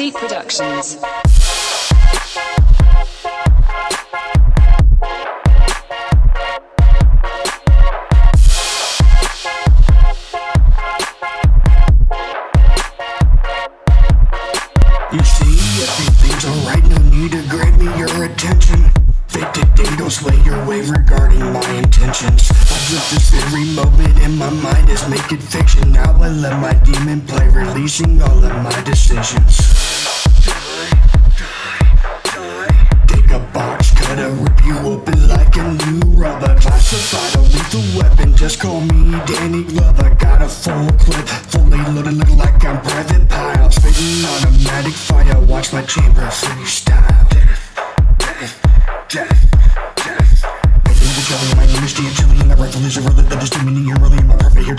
Beat Productions. You see, everything's alright, no need to grant me your attention. Fake don't sway your way regarding my intentions. I Observe this very moment in my mind is making fiction. Now I let my demon play, releasing all of my decisions. New rubber. Classified a lethal weapon, just call me Danny Glover. Got a full clip, fully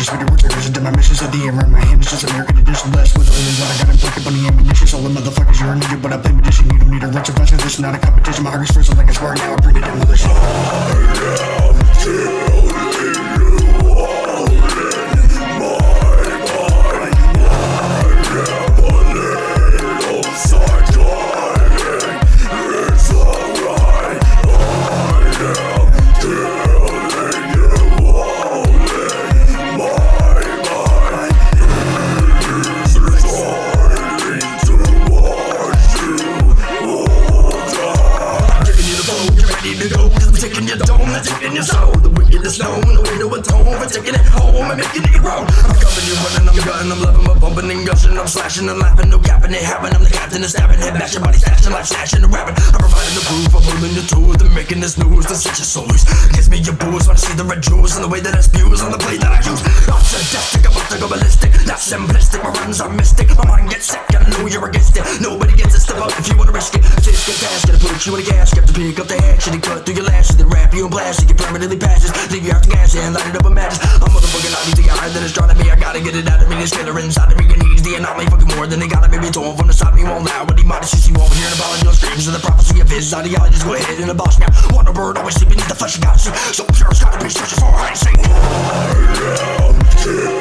my perfect here to spit it returns my missions of the air in my hand is just American edition less with only what I got pick up on ammunition all the motherfuckers you're needed but I play magician you don't need a reservation this is not a competition my heart is first like I swear now I bring it demolition Giving I'm soul The wicked is known, the way to atone For taking it home and making it grow. I'm coming, you running, I'm gunning, I'm loving, I'm bumping and gushing I'm slashing and laughing, no gapping, it happen I'm the captain, and stabbing, head bashing, body stashing Life snatching and rapping, I'm providing the proof I'm holding your tools, they're making this news. Set your so loose, gives me your booze When I see the red jewels and the way that I spews On the blade that I use, I'm sadistic I'm about to go ballistic, not simplistic My runs are mystic, my mind gets sick I know you're against it, nobody gets it Step up if you wanna risk it, just get fast Gotta put you in a gas, got to pick up the action And cut through your lashes, then wrap you in plastic. It permanently passes, leave you out the gas And light it up with matches, I'm motherfucking out the eye that is trying to me. I gotta get it out of me, this killer inside of me. It needs the anomaly fucking more than they gotta be torn from the side me. Won't lie With the modesty, she won't hear the apology or screams of the prophecy of his ideologies. Go ahead and boss now, Wonder bird always sleeping beneath the flesh you gotta So pure, it's gotta be searching for hide and seek